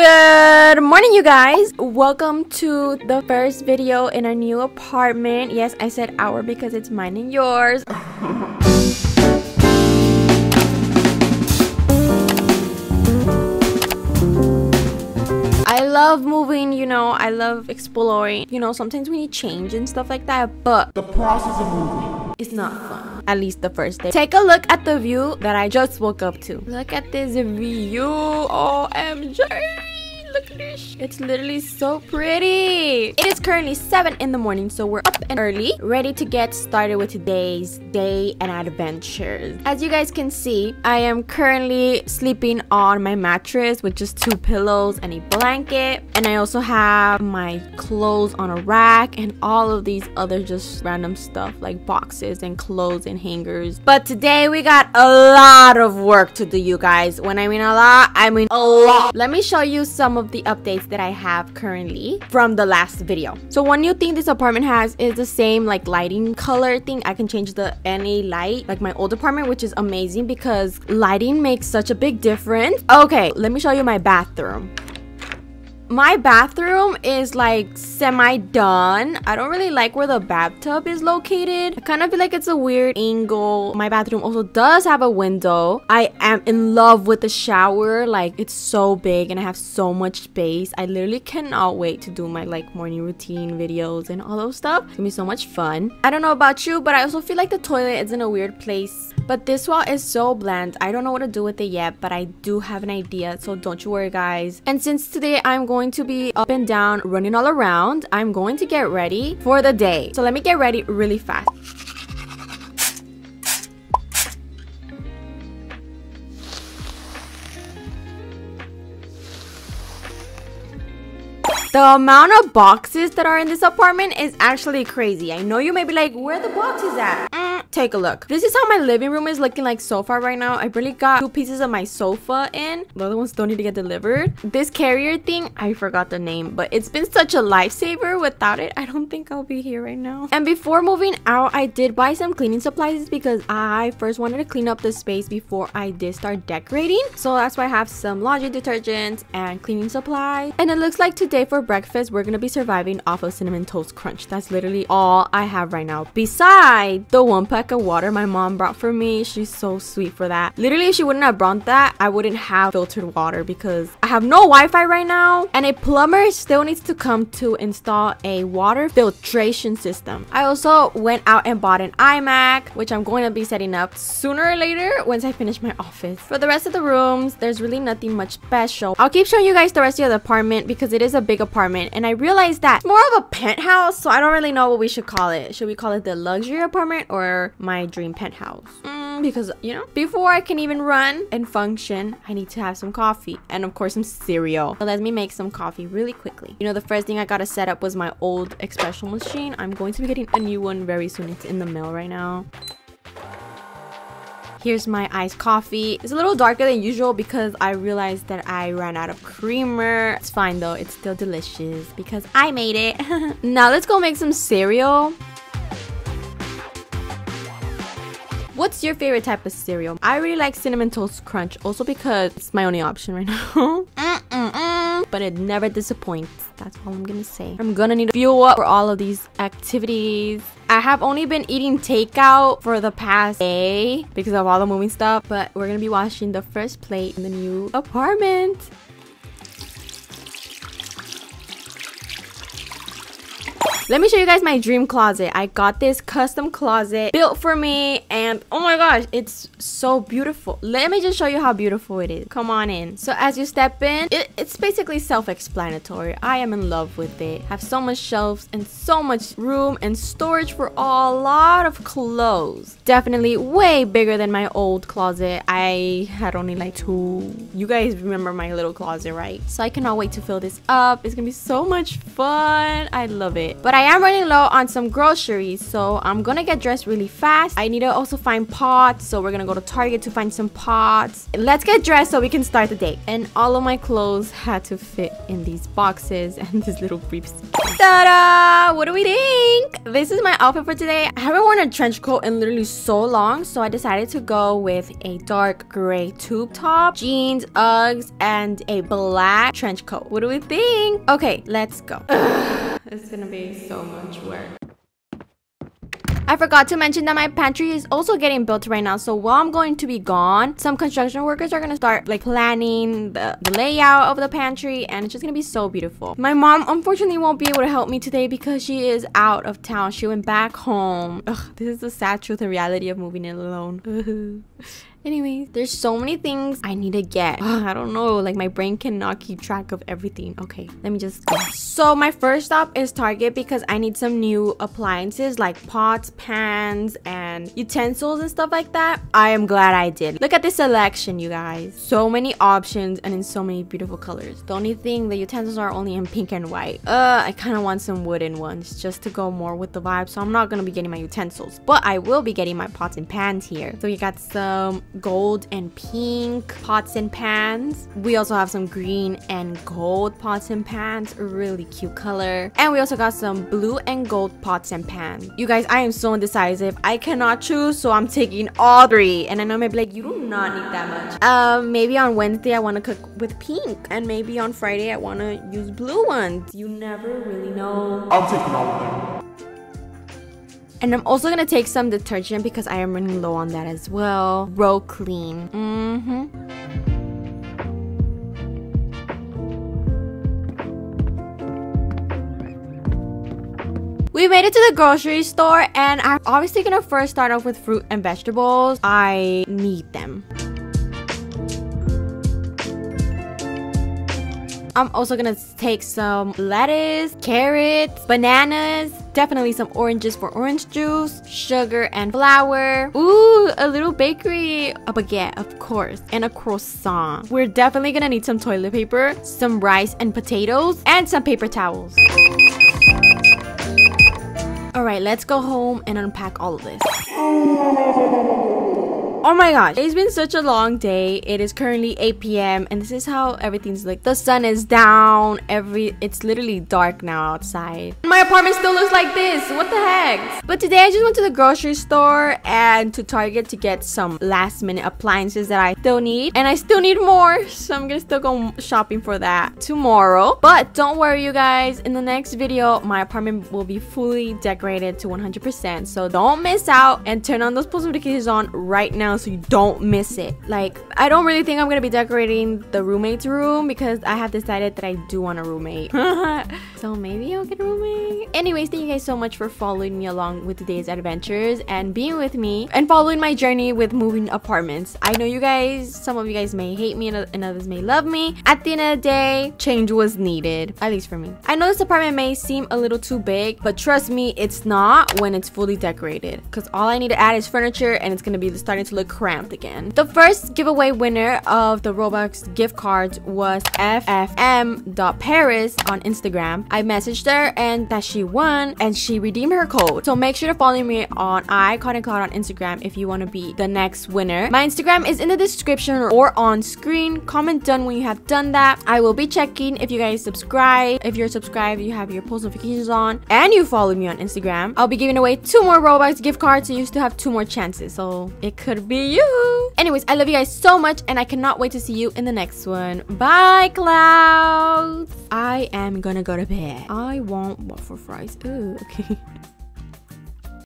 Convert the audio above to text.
Good morning, you guys. Welcome to the first video in our new apartment. Yes, I said our because it's mine and yours. I love moving, you know, I love exploring. You know, sometimes we need change and stuff like that, but The process of moving. is not fun. At least the first day. Take a look at the view that I just woke up to. Look at this view. OMG. This. It's literally so pretty. It is currently 7 in the morning, so we're up and early, ready to get started with today's day and adventures. As you guys can see, I am currently sleeping on my mattress with just two pillows and a blanket. And I also have my clothes on a rack and all of these other just random stuff like boxes and clothes and hangers. But today we got a lot of work to do, you guys. When I mean a lot, I mean a lot. Let me show you some of the updates that I have currently from the last video. So one new thing this apartment has is the same like lighting color thing. I can change the NA light like my old apartment, which is amazing because lighting makes such a big difference. Okay, let me show you my bathroom my bathroom is like semi done. I don't really like where the bathtub is located. I kind of feel like it's a weird angle. My bathroom also does have a window. I am in love with the shower. Like it's so big and I have so much space. I literally cannot wait to do my like morning routine videos and all those stuff. It's gonna be so much fun. I don't know about you, but I also feel like the toilet is in a weird place. But this wall is so bland. I don't know what to do with it yet, but I do have an idea. So don't you worry, guys. And since today I'm going to be up and down, running all around, I'm going to get ready for the day. So let me get ready really fast. The amount of boxes that are in this apartment is actually crazy. I know you may be like, where the boxes at? Mm, take a look. This is how my living room is looking like so far right now. I barely got two pieces of my sofa in. The other ones don't need to get delivered. This carrier thing, I forgot the name, but it's been such a lifesaver. Without it, I don't think I'll be here right now. And before moving out, I did buy some cleaning supplies because I first wanted to clean up the space before I did start decorating. So that's why I have some laundry detergent and cleaning supplies. And it looks like today for breakfast, we're gonna be surviving off of Cinnamon Toast Crunch. That's literally all I have right now. Besides the one pack of water my mom brought for me. She's so sweet for that. Literally, if she wouldn't have brought that, I wouldn't have filtered water because I have no Wi-Fi right now. And a plumber still needs to come to install a water filtration system. I also went out and bought an iMac, which I'm going to be setting up sooner or later once I finish my office. For the rest of the rooms, there's really nothing much special. I'll keep showing you guys the rest of the apartment because it is a big apartment and I realized that it's more of a penthouse so I don't really know what we should call it. Should we call it the luxury apartment or my dream penthouse? Mm, because you know, before I can even run and function, I need to have some coffee and of course some cereal. So let me make some coffee really quickly. You know, the first thing I gotta set up was my old espresso machine. I'm going to be getting a new one very soon. It's in the mail right now. Here's my iced coffee. It's a little darker than usual because I realized that I ran out of creamer. It's fine though, it's still delicious because I made it. now let's go make some cereal. What's your favorite type of cereal? I really like Cinnamon Toast Crunch also because it's my only option right now. mm -mm -mm. But it never disappoints. That's all I'm gonna say. I'm gonna need to fuel up for all of these activities. I have only been eating takeout for the past day because of all the moving stuff, but we're gonna be washing the first plate in the new apartment. Let me show you guys my dream closet. I got this custom closet built for me and oh my gosh, it's so beautiful. Let me just show you how beautiful it is. Come on in. So as you step in, it, it's basically self-explanatory. I am in love with it. have so much shelves and so much room and storage for a lot of clothes. Definitely way bigger than my old closet. I had only like two. You guys remember my little closet, right? So I cannot wait to fill this up. It's gonna be so much fun. I love it. But I am running low on some groceries, so I'm gonna get dressed really fast. I need to also find pots, so we're gonna go to Target to find some pots. Let's get dressed so we can start the day. And all of my clothes had to fit in these boxes and this little briefs. Ta-da! What do we think? This is my outfit for today. I haven't worn a trench coat in literally so long, so I decided to go with a dark gray tube top, jeans, Uggs, and a black trench coat. What do we think? Okay, let's go. it's gonna be so much work. I forgot to mention that my pantry is also getting built right now. So while I'm going to be gone, some construction workers are going to start like planning the, the layout of the pantry and it's just going to be so beautiful. My mom unfortunately won't be able to help me today because she is out of town. She went back home. Ugh, this is the sad truth and reality of moving in alone. Anyways, there's so many things I need to get. I don't know, like my brain cannot keep track of everything. Okay, let me just go. So my first stop is Target because I need some new appliances like pots, pans, and utensils and stuff like that. I am glad I did. Look at this selection, you guys. So many options and in so many beautiful colors. The only thing, the utensils are only in pink and white. Uh, I kind of want some wooden ones just to go more with the vibe. So I'm not going to be getting my utensils, but I will be getting my pots and pans here. So you got some gold and pink pots and pans. We also have some green and gold pots and pans, really cute color. And we also got some blue and gold pots and pans. You guys, I am so indecisive. I cannot choose, so I'm taking all three. And I know maybe like, you do not need that much. Um, maybe on Wednesday I want to cook with pink. And maybe on Friday I want to use blue ones. You never really know. I'm taking all of them. And I'm also gonna take some detergent because I am running low on that as well. Row clean. Mm-hmm. We made it to the grocery store and I'm obviously gonna first start off with fruit and vegetables. I need them. I'm also gonna take some lettuce, carrots, bananas, definitely some oranges for orange juice, sugar and flour. Ooh, a little bakery, uh, a baguette, of course, and a croissant. We're definitely gonna need some toilet paper, some rice and potatoes, and some paper towels. Alright, let's go home and unpack all of this. Oh my gosh, it's been such a long day. It is currently 8 p.m. and this is how everything's like. The sun is down. Every it's literally dark now outside. My apartment still looks like this. What the heck? But today I just went to the grocery store and to Target to get some last minute appliances that I still need. And I still need more. So I'm gonna still go shopping for that tomorrow. But don't worry you guys. In the next video, my apartment will be fully decorated to 100%. So don't miss out and turn on those post notifications on right now so you don't miss it. Like, I don't really think I'm gonna be decorating the roommate's room because I have decided that I do want a roommate. so maybe I'll get a roommate. Anyways, thank you guys so much for following me along with today's adventures and being with me and following my journey with moving apartments. I know you guys, some of you guys may hate me and others may love me. At the end of the day, change was needed, at least for me. I know this apartment may seem a little too big, but trust me, it's not when it's fully decorated because all I need to add is furniture and it's gonna be starting to look cramped again. The first giveaway winner of the Robux gift cards was ffm.paris on Instagram. I messaged her and that she won and she redeemed her code. So make sure to follow me on Cloud on Instagram if you want to be the next winner. My Instagram is in the description or on screen. Comment done when you have done that. I will be checking if you guys subscribe. If you're subscribed, you have your post notifications on and you follow me on Instagram. I'll be giving away two more Robux gift cards so you still have two more chances. So it could be you. Anyways, I love you guys so much and I cannot wait to see you in the next one. Bye, clouds. I am gonna go to bed. I want waffle fries. Ooh, okay.